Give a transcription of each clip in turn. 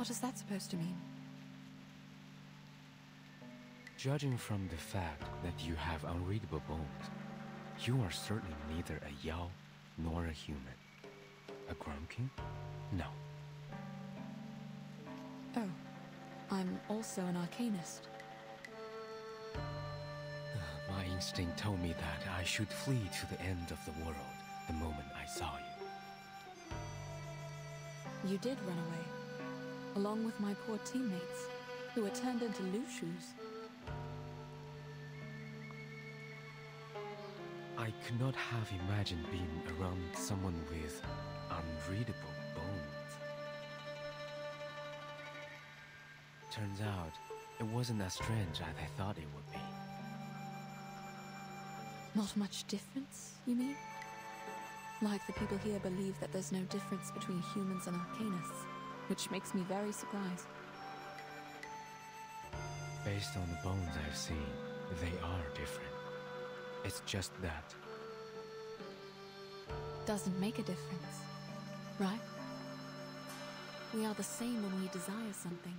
What is that supposed to mean? Judging from the fact that you have unreadable bones, you are certainly neither a Yao nor a human. A Grumpkin? No. Oh, I'm also an arcanist. My instinct told me that I should flee to the end of the world the moment I saw you. You did run away, along with my poor teammates, who were turned into Lushus. I could not have imagined being around someone with unreadable bones. Turns out, it wasn't as strange as I thought it would be. Not much difference, you mean? Like the people here believe that there's no difference between humans and arcanists, which makes me very surprised. Based on the bones I've seen, they are different. It's just that. Doesn't make a difference, right? We are the same when we desire something.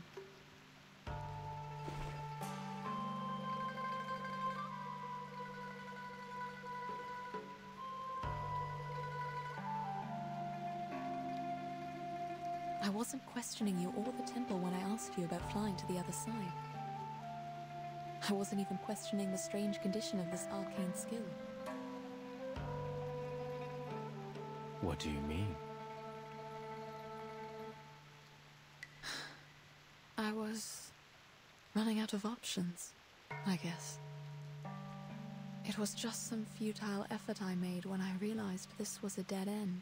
I wasn't questioning you or the temple when I asked you about flying to the other side. I wasn't even questioning the strange condition of this arcane skill. What do you mean? I was running out of options, I guess. It was just some futile effort I made when I realized this was a dead end.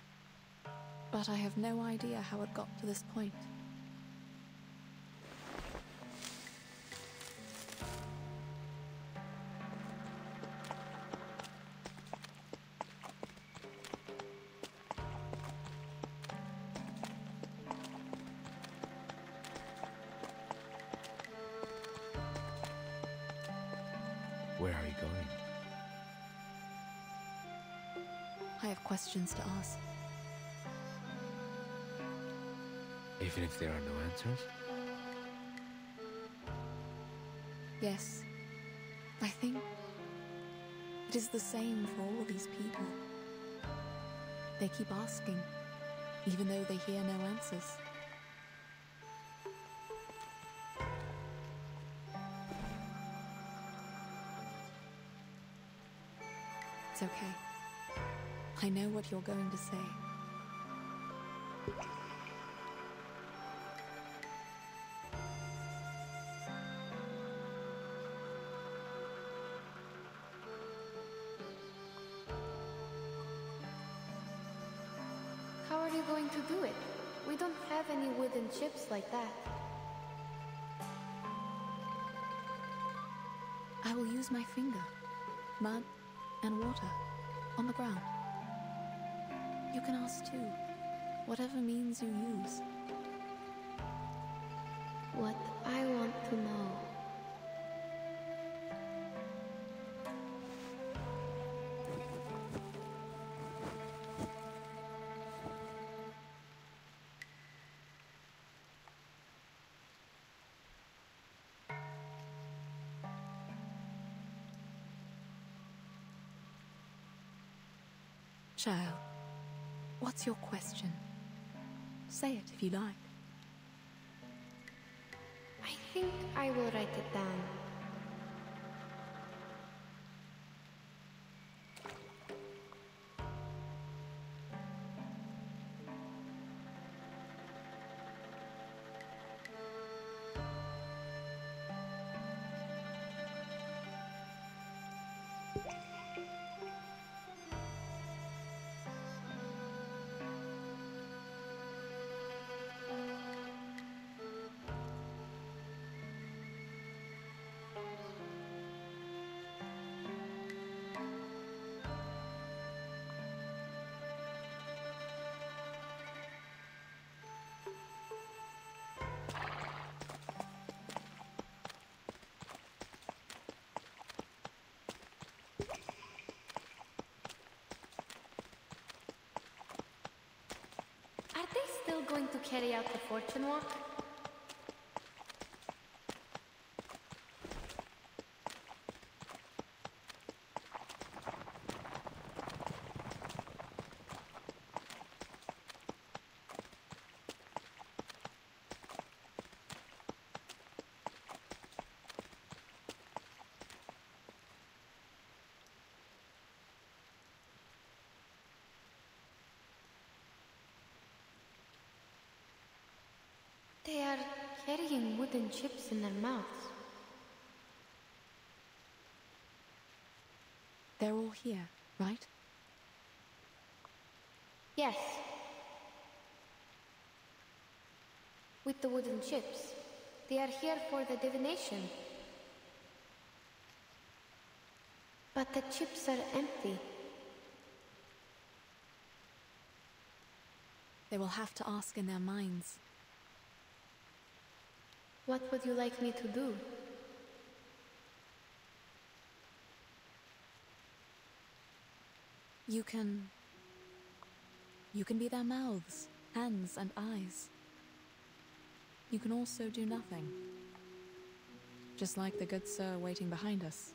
But I have no idea how it got to this point. Where are you going? I have questions to ask. Even if there are no answers? Yes, I think it is the same for all these people. They keep asking, even though they hear no answers. It's okay. I know what you're going to say. You going to do it? We don't have any wooden chips like that. I will use my finger, mud, and water on the ground. You can ask too, whatever means you use. What I want to know. Child, what's your question? Say it if you like. I think I will write it down. Going to carry out the fortune walk? Carrying wooden chips in their mouths. They're all here, right? Yes. With the wooden chips. They are here for the divination. But the chips are empty. They will have to ask in their minds. What would you like me to do? You can. You can be their mouths, hands, and eyes. You can also do nothing. Just like the good sir waiting behind us.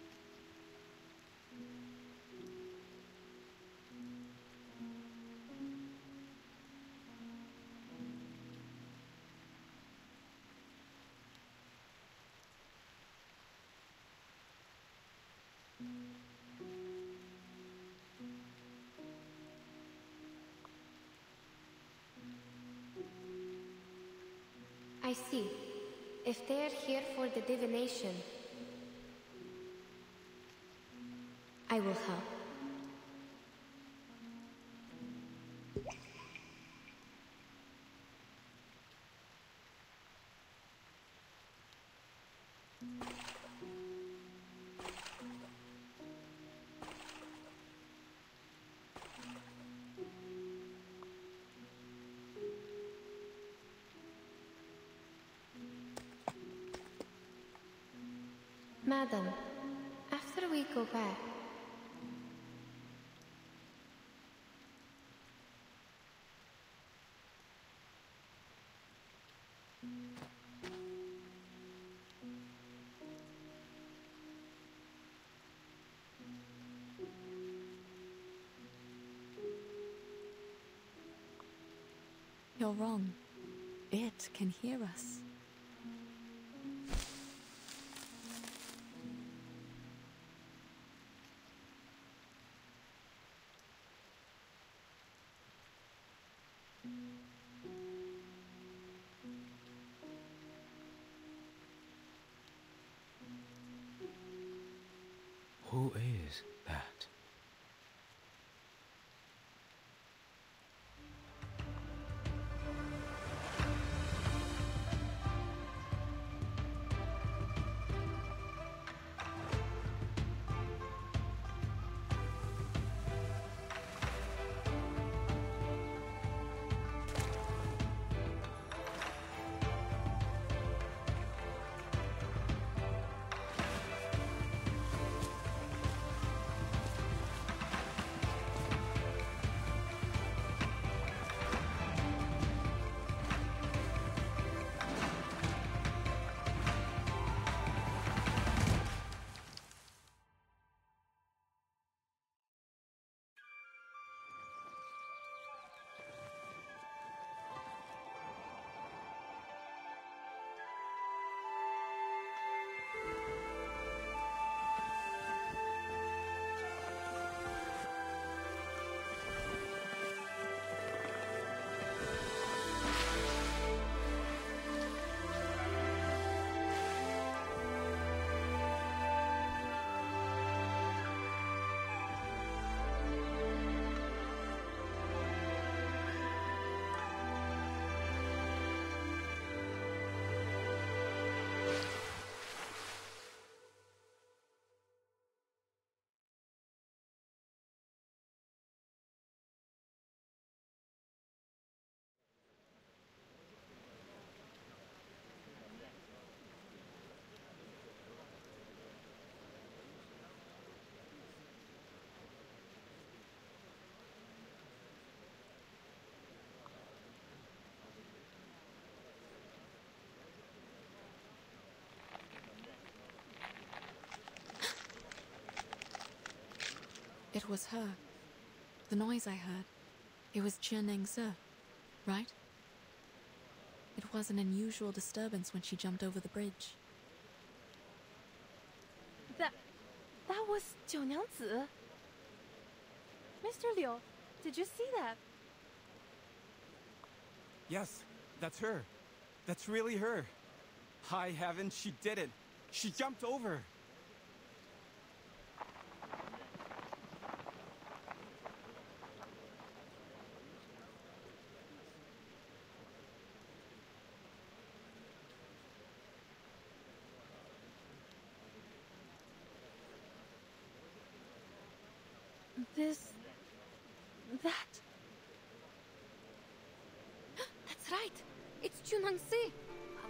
I see. If they are here for the divination, I will help. Madam, after we go back, You're wrong. It can hear us. It was her. The noise I heard. It was Qianeng Ze, right? It was an unusual disturbance when she jumped over the bridge. That... that was Jiu Zi. Mr. Liu, did you see that? Yes, that's her. That's really her. High heaven, she did it. She jumped over. This. That. That's right. It's Jiu Niangzi.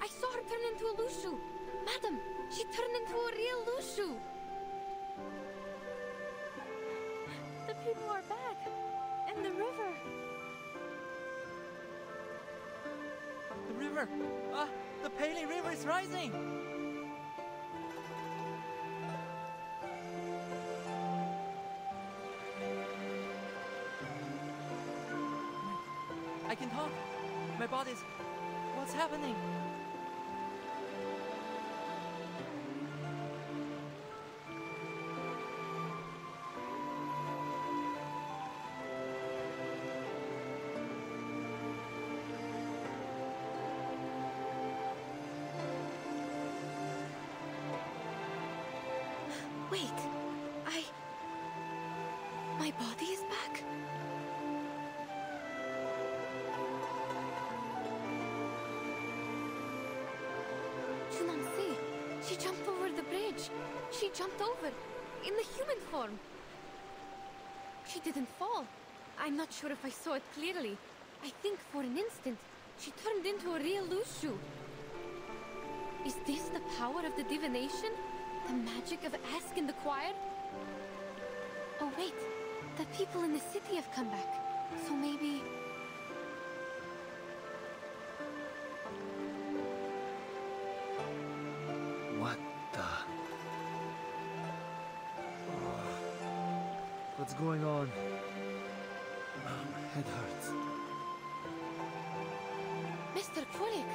I saw her turn into a Lushu. Madam, she turned into a real Lushu. The people are back. And the river. The river! Ah, the Pele River is rising! My body's. What's happening? Wait, I. My body is back? Jiu Niangzi, she jumped over the bridge. She jumped over in the human form. She didn't fall. I'm not sure if I saw it clearly. I think for an instant she turned into a real Lushu. Is this the power of the divination? The magic of Ask in the Choir? Oh wait, the people in the city have come back. So maybe... What's going on? Oh, my head hurts. Mr. Krolik!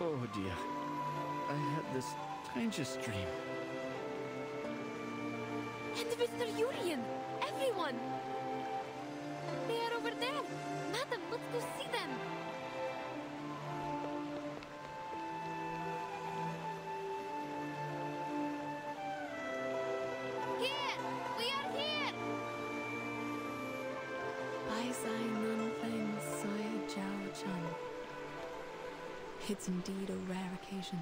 Oh dear. I had the strangest dream. And Mr. Urian! Everyone! It's indeed a rare occasion.